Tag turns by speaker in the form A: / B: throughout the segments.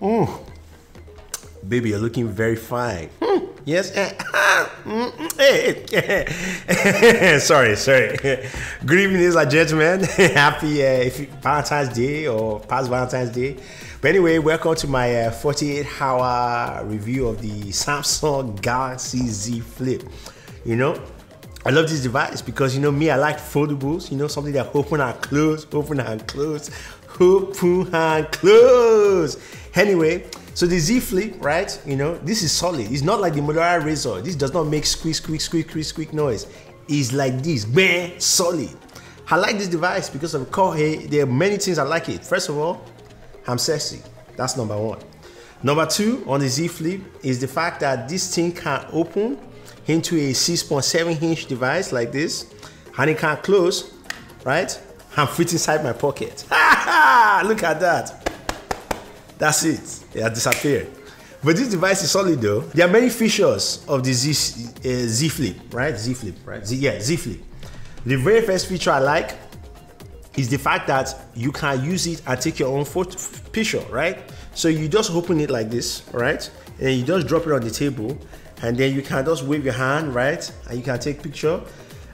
A: Mm. Baby, you're looking very fine. Mm. Yes. Mm, sorry, sorry. Good evening, ladies and gentlemen. Happy uh, Valentine's Day or past Valentine's Day. But anyway, welcome to my uh, 48 hour review of the Samsung Galaxy Z Flip. You know, I love this device because you know me, I like foldables, you know, something that open and close, open and close, open and close. Anyway, so the Z Flip, right? You know, this is solid. It's not like the Motorola Razr. This does not make squeak, squeak, squeak, squeak, squeak noise. It's like this, bang, solid. I like this device because of core. There are many things I like it. First of all, I'm sexy. That's number one. Number two on the Z Flip is the fact that this thing can open into a 6.7 inch device like this and it can close, right? And fit inside my pocket. Look at that. That's it. It has disappeared. But this device is solid though. There are many features of the Z, uh, Z Flip, right? Z Flip, right? Z, yeah, Z Flip. The very first feature I like is the fact that you can use it and take your own photo picture, right? So you just open it like this, right? And you just drop it on the table and then you can just wave your hand, right? And you can take picture.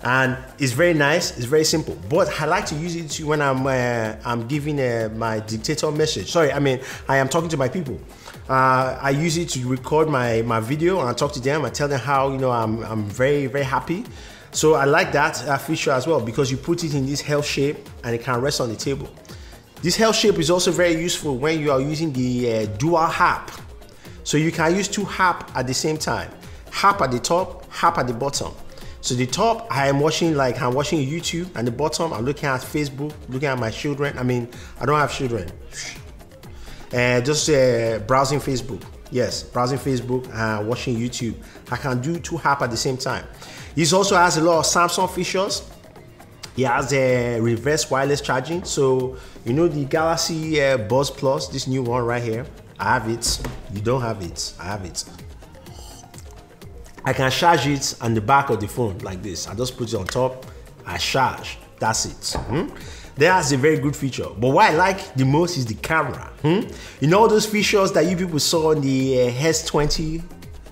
A: And it's very nice, it's very simple. But I like to use it when I'm uh, I'm giving uh, my dictator message. Sorry, I mean, I am talking to my people. Uh, I use it to record my, my video and I talk to them. I tell them how, you know, I'm, I'm very, very happy. So I like that uh, feature as well because you put it in this L shape and it can rest on the table. This L shape is also very useful when you are using the uh, dual app. So you can use two app at the same time. App at the top, app at the bottom. So the top, I am watching like I'm watching YouTube, and the bottom, I'm looking at Facebook, looking at my children. I mean, I don't have children. Uh, just uh, browsing Facebook. Yes, browsing Facebook and watching YouTube. I can do two apps at the same time. This also has a lot of Samsung features. It has a reverse wireless charging. So you know the Galaxy uh, Buds Plus, this new one right here. I have it. You don't have it. I have it. I can charge it on the back of the phone like this. I just put it on top. I charge. That's it. Hmm? That's a very good feature. But what I like the most is the camera. Hmm? You know those features that you people saw on the uh, S20,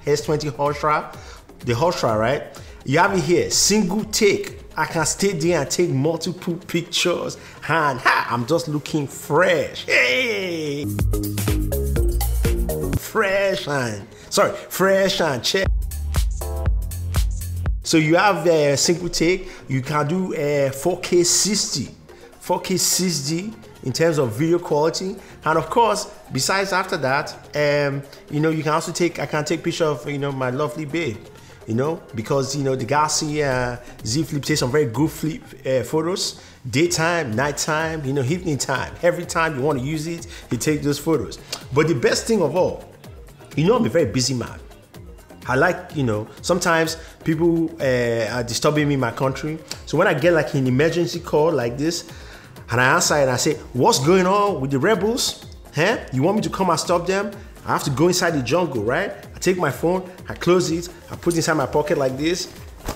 A: S20 Ultra, the Ultra, right? You have it here, single take. I can stay there and take multiple pictures and ha, I'm just looking fresh. Hey! Fresh and, sorry, fresh and check. So you have a uh, single take, you can do a 4K 60, 4K 60 in terms of video quality. And of course, besides after that, um, you know, you can also take, I can take picture of, you know, my lovely babe, you know, because, you know, the Galaxy uh, Z Flip takes some very good flip uh, photos, daytime, nighttime, you know, evening time. Every time you want to use it, you take those photos. But the best thing of all, you know, I'm a very busy man. I like, you know, sometimes people uh, are disturbing me in my country. So when I get like an emergency call like this, and I answer and I say, what's going on with the rebels? Huh? You want me to come and stop them? I have to go inside the jungle, right? I take my phone, I close it, I put it inside my pocket like this.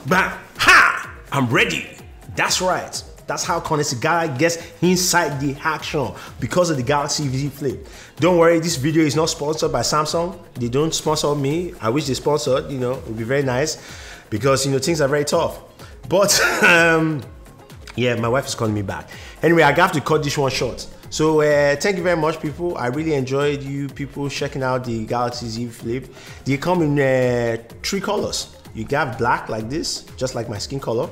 A: Bam! Ha! I'm ready. That's right. That's how Guy gets inside the action because of the Galaxy Z Flip. Don't worry, this video is not sponsored by Samsung. They don't sponsor me. I wish they sponsored, you know, it would be very nice because, you know, things are very tough. But, um, yeah, my wife is calling me back. Anyway, I have to cut this one short. So uh, thank you very much, people. I really enjoyed you people checking out the Galaxy Z Flip. They come in uh, three colors. You have black like this, just like my skin color.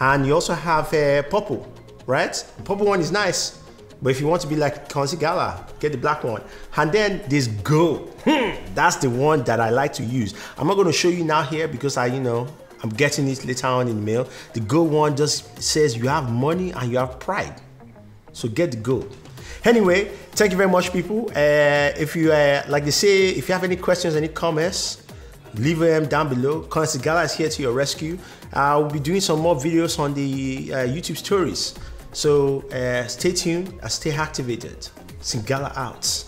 A: And you also have a purple, right? The purple one is nice. But if you want to be like Konsi Gala, get the black one. And then this gold. Hmm, that's the one that I like to use. I'm not going to show you now here because I, you know, I'm getting it later on in the mail. The gold one just says you have money and you have pride. So get the gold. Anyway, thank you very much, people. Uh, if you, uh, like they say, if you have any questions, any comments, leave them down below. Consigala is here to your rescue. I will be doing some more videos on the uh, YouTube stories. So uh, stay tuned and stay activated. Singala out.